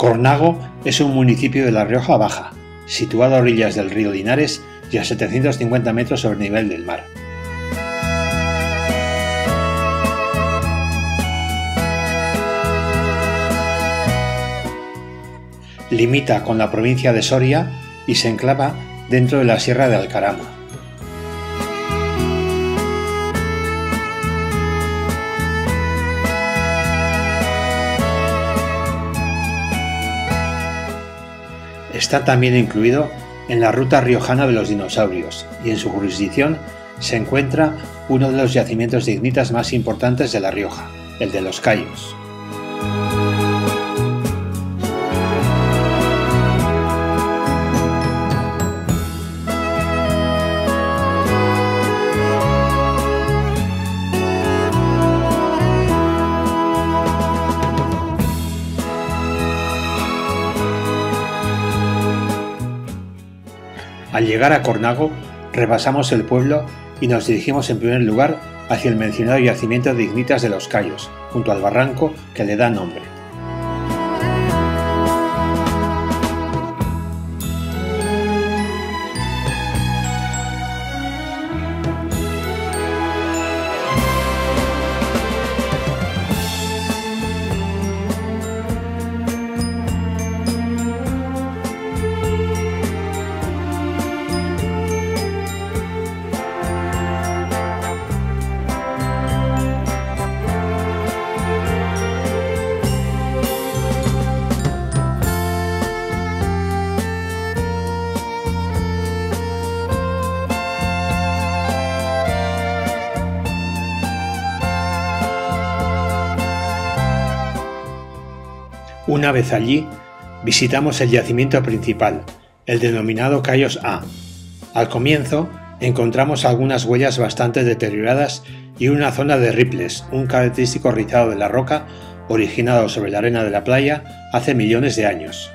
Cornago es un municipio de La Rioja Baja, situado a orillas del río Linares y a 750 metros sobre el nivel del mar. Limita con la provincia de Soria y se enclava dentro de la Sierra de Alcarama. Está también incluido en la ruta riojana de los dinosaurios y en su jurisdicción se encuentra uno de los yacimientos de ignitas más importantes de La Rioja, el de los Cayos. Llegar a Cornago, rebasamos el pueblo y nos dirigimos en primer lugar hacia el mencionado yacimiento de Ignitas de los Cayos, junto al barranco que le da nombre. Una vez allí, visitamos el yacimiento principal, el denominado Cayos A. Al comienzo, encontramos algunas huellas bastante deterioradas y una zona de ripples, un característico rizado de la roca originado sobre la arena de la playa hace millones de años.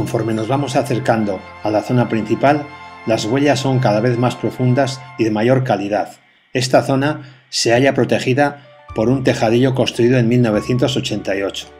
Conforme nos vamos acercando a la zona principal, las huellas son cada vez más profundas y de mayor calidad. Esta zona se halla protegida por un tejadillo construido en 1988.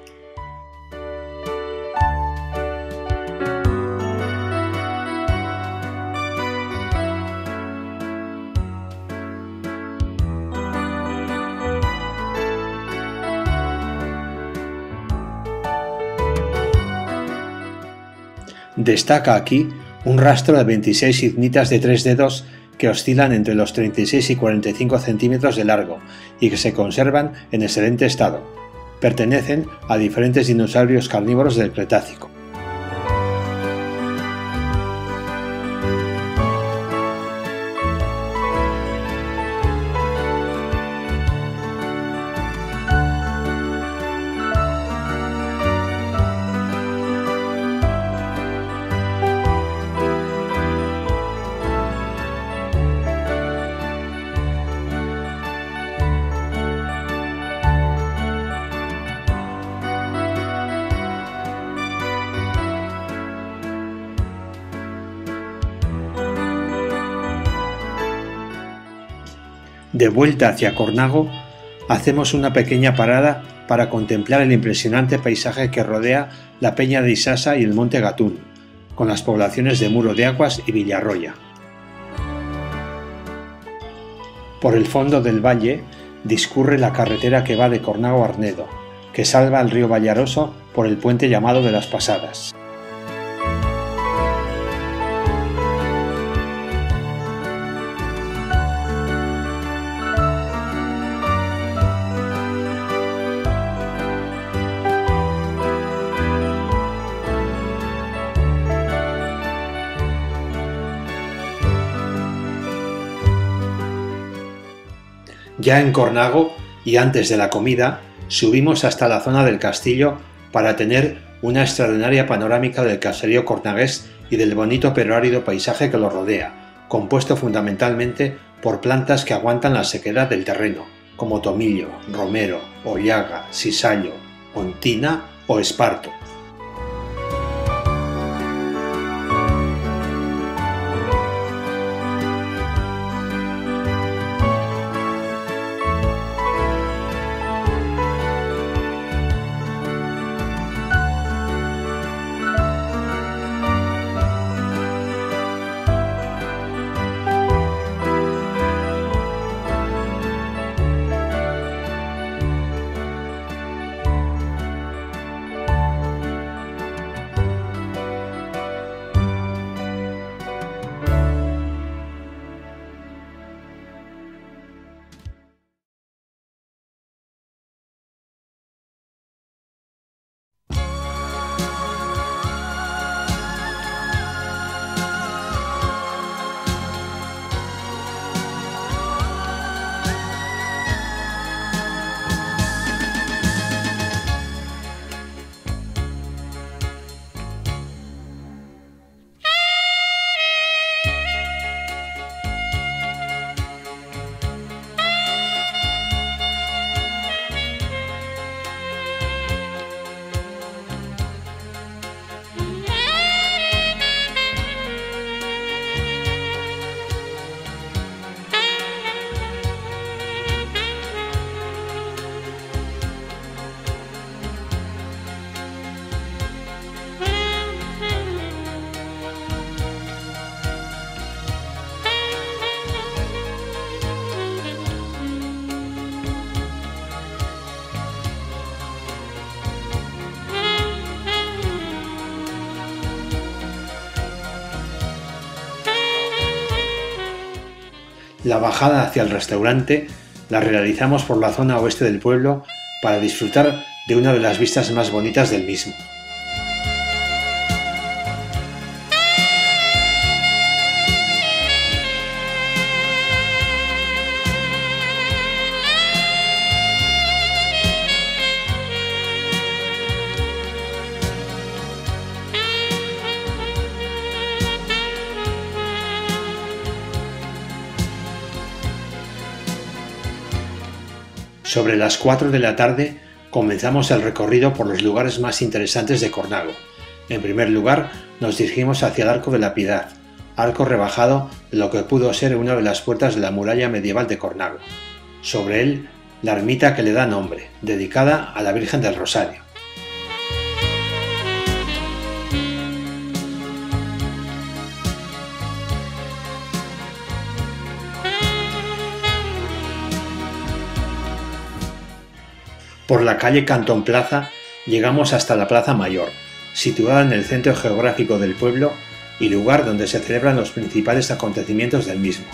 Destaca aquí un rastro de 26 ignitas de tres dedos que oscilan entre los 36 y 45 centímetros de largo y que se conservan en excelente estado. Pertenecen a diferentes dinosaurios carnívoros del Cretácico. De vuelta hacia Cornago, hacemos una pequeña parada para contemplar el impresionante paisaje que rodea la Peña de Isasa y el Monte Gatún, con las poblaciones de Muro de Aguas y Villarroya. Por el fondo del valle discurre la carretera que va de Cornago a Arnedo, que salva al río Vallaroso por el puente llamado de las Pasadas. Ya en Cornago y antes de la comida, subimos hasta la zona del castillo para tener una extraordinaria panorámica del caserío cornagués y del bonito pero árido paisaje que lo rodea, compuesto fundamentalmente por plantas que aguantan la sequedad del terreno, como tomillo, romero, ollaga, sisallo, ontina o esparto. La bajada hacia el restaurante la realizamos por la zona oeste del pueblo para disfrutar de una de las vistas más bonitas del mismo. Sobre las 4 de la tarde comenzamos el recorrido por los lugares más interesantes de Cornago. En primer lugar, nos dirigimos hacia el Arco de la Piedad, arco rebajado de lo que pudo ser una de las puertas de la muralla medieval de Cornago. Sobre él, la ermita que le da nombre, dedicada a la Virgen del Rosario. Por la calle Cantón Plaza llegamos hasta la Plaza Mayor, situada en el centro geográfico del pueblo y lugar donde se celebran los principales acontecimientos del mismo.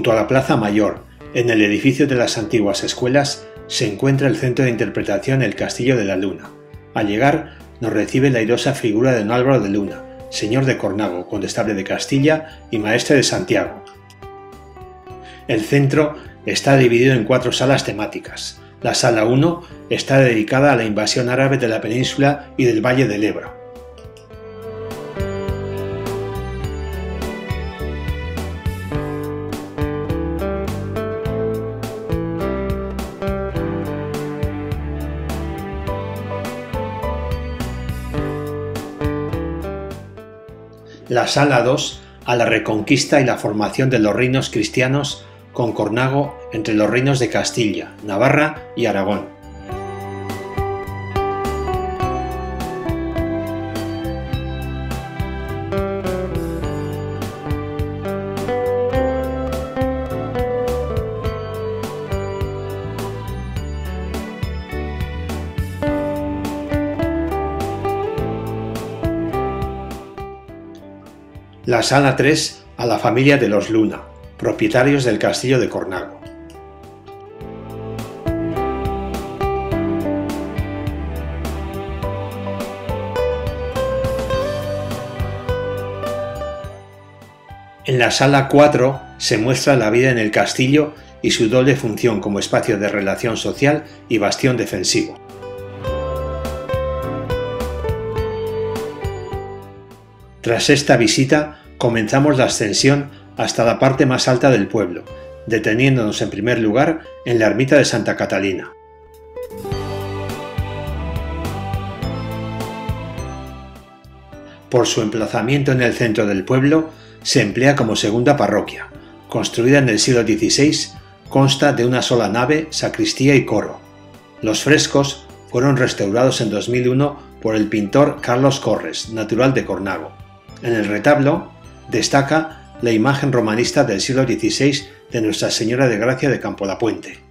Junto a la Plaza Mayor, en el edificio de las antiguas escuelas, se encuentra el centro de interpretación El Castillo de la Luna. Al llegar, nos recibe la airosa figura de don Álvaro de Luna, señor de Cornago, condestable de Castilla y maestre de Santiago. El centro está dividido en cuatro salas temáticas. La sala 1 está dedicada a la invasión árabe de la península y del Valle del Ebro. 2 a la reconquista y la formación de los reinos cristianos con Cornago entre los reinos de Castilla, Navarra y Aragón. Sala 3 a la familia de los Luna, propietarios del castillo de Cornago. En la sala 4 se muestra la vida en el castillo y su doble función como espacio de relación social y bastión defensivo. Tras esta visita, comenzamos la ascensión hasta la parte más alta del pueblo, deteniéndonos en primer lugar en la ermita de Santa Catalina. Por su emplazamiento en el centro del pueblo, se emplea como segunda parroquia. Construida en el siglo XVI, consta de una sola nave, sacristía y coro. Los frescos fueron restaurados en 2001 por el pintor Carlos Corres, natural de Cornago. En el retablo destaca la imagen romanista del siglo XVI de Nuestra Señora de Gracia de Campo Puente.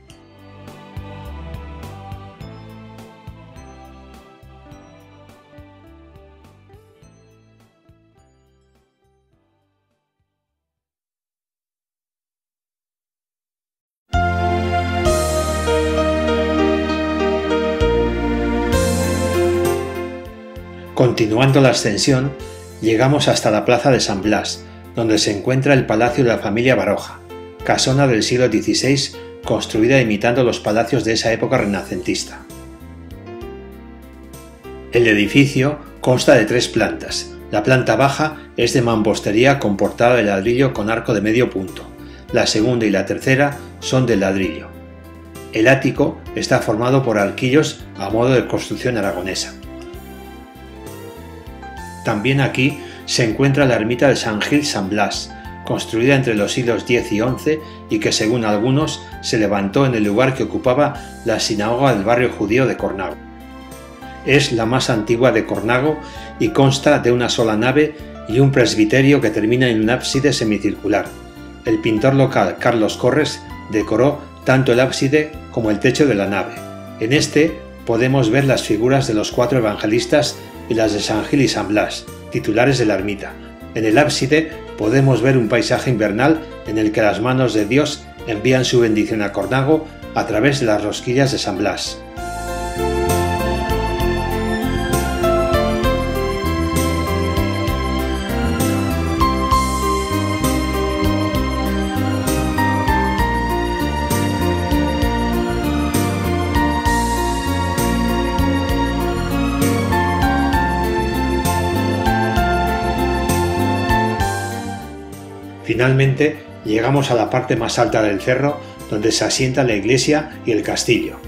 Continuando la ascensión, llegamos hasta la plaza de San Blas, donde se encuentra el palacio de la familia Baroja, casona del siglo XVI construida imitando los palacios de esa época renacentista. El edificio consta de tres plantas. La planta baja es de mampostería con portada de ladrillo con arco de medio punto. La segunda y la tercera son de ladrillo. El ático está formado por arquillos a modo de construcción aragonesa. También aquí se encuentra la ermita de San Gil San Blas, construida entre los siglos X y XI y que según algunos se levantó en el lugar que ocupaba la sinagoga del barrio judío de Cornago. Es la más antigua de Cornago y consta de una sola nave y un presbiterio que termina en un ábside semicircular. El pintor local Carlos Corres decoró tanto el ábside como el techo de la nave. En este podemos ver las figuras de los cuatro evangelistas y las de San Gil y San Blas, titulares de la ermita. En el ábside podemos ver un paisaje invernal en el que las manos de Dios envían su bendición a Cornago a través de las rosquillas de San Blas. Finalmente llegamos a la parte más alta del cerro donde se asienta la iglesia y el castillo.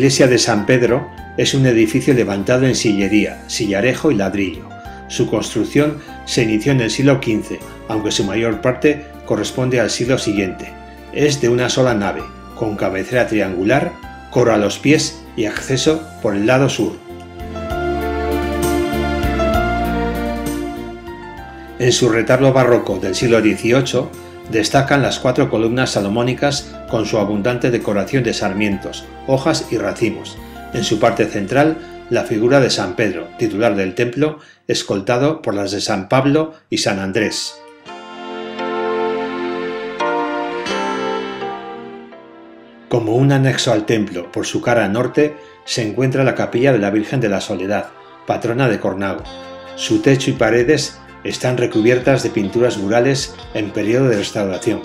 Iglesia de San Pedro es un edificio levantado en sillería, sillarejo y ladrillo. Su construcción se inició en el siglo XV, aunque su mayor parte corresponde al siglo siguiente. Es de una sola nave, con cabecera triangular, coro a los pies y acceso por el lado sur. En su retablo barroco del siglo XVIII destacan las cuatro columnas salomónicas con su abundante decoración de sarmientos, hojas y racimos. En su parte central, la figura de San Pedro, titular del templo, escoltado por las de San Pablo y San Andrés. Como un anexo al templo por su cara norte, se encuentra la capilla de la Virgen de la Soledad, patrona de Cornago. Su techo y paredes están recubiertas de pinturas murales en periodo de restauración.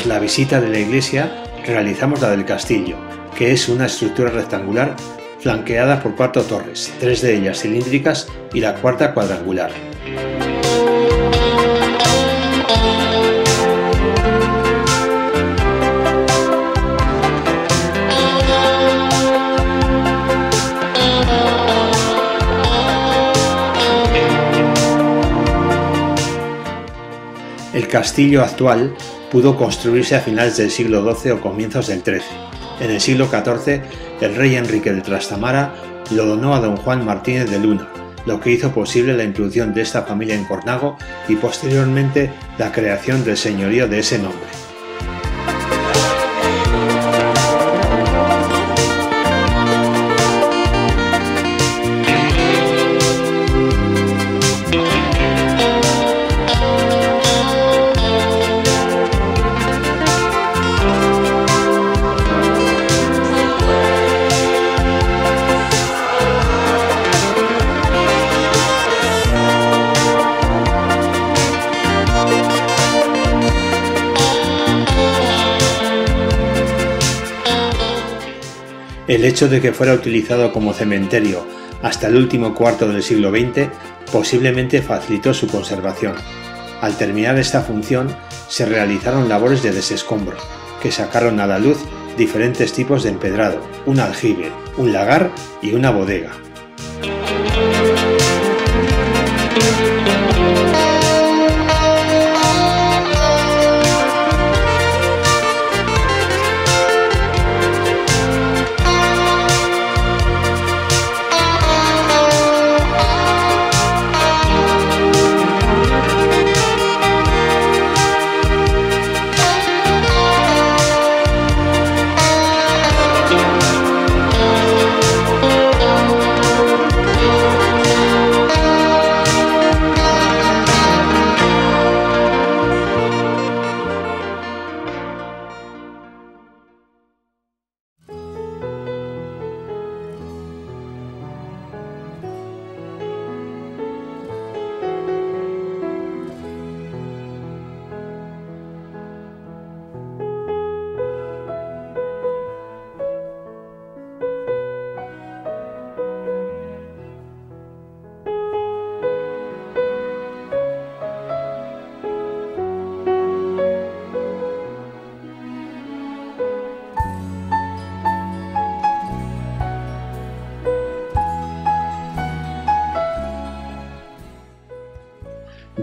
Tras la visita de la iglesia, realizamos la del castillo, que es una estructura rectangular flanqueada por cuatro torres, tres de ellas cilíndricas y la cuarta cuadrangular. El castillo actual pudo construirse a finales del siglo XII o comienzos del XIII. En el siglo XIV, el rey Enrique de Trastamara lo donó a don Juan Martínez de Luna, lo que hizo posible la introducción de esta familia en Cornago y posteriormente la creación del señorío de ese nombre. El hecho de que fuera utilizado como cementerio hasta el último cuarto del siglo XX posiblemente facilitó su conservación. Al terminar esta función, se realizaron labores de desescombro, que sacaron a la luz diferentes tipos de empedrado, un aljibe, un lagar y una bodega.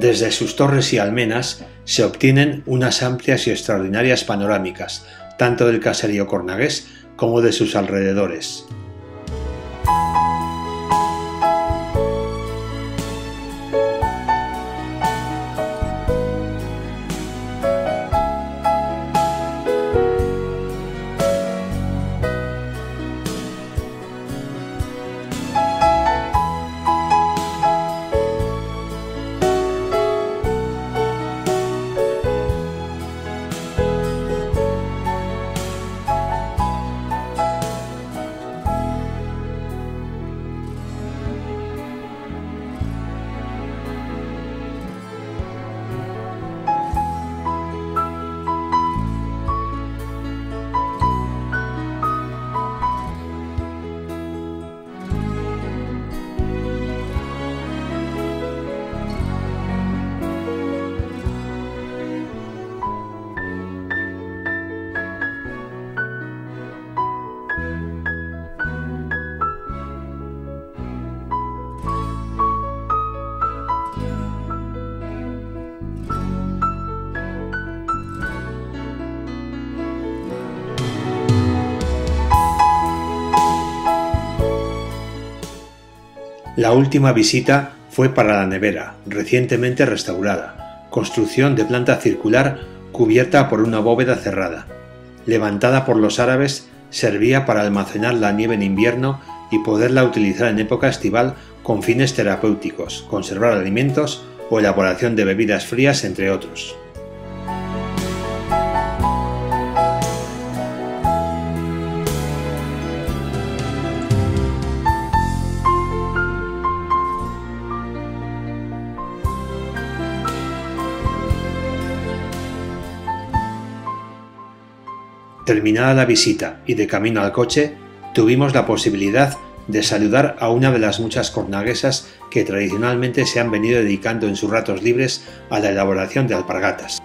Desde sus torres y almenas se obtienen unas amplias y extraordinarias panorámicas, tanto del caserío cornagués como de sus alrededores. La última visita fue para la nevera, recientemente restaurada, construcción de planta circular cubierta por una bóveda cerrada. Levantada por los árabes, servía para almacenar la nieve en invierno y poderla utilizar en época estival con fines terapéuticos, conservar alimentos o elaboración de bebidas frías, entre otros. Terminada la visita y de camino al coche, tuvimos la posibilidad de saludar a una de las muchas cornaguesas que tradicionalmente se han venido dedicando en sus ratos libres a la elaboración de alpargatas.